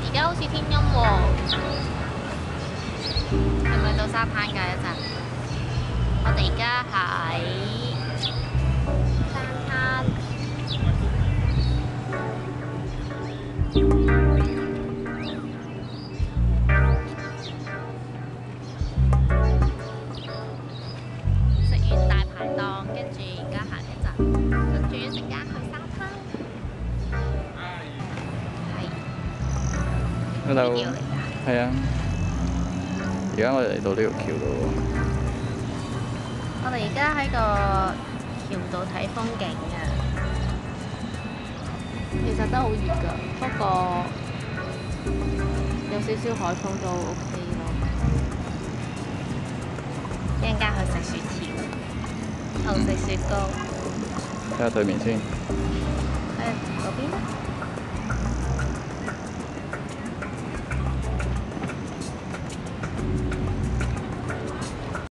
而家好似天陰喎，係咪到沙灘㗎一陣？我哋而家喺沙灘。食完大排檔，跟住而家行一陣，跟住一陣間 Hello，呢條嚟㗎。係啊。而家我哋嚟到呢條橋度喎。我哋而家喺個橋度睇風景啊，其實都好熱㗎，不過有少少海風都 OK 咯。一陣間去食雪條，同食雪糕。睇下對面先。誒嗰邊啦。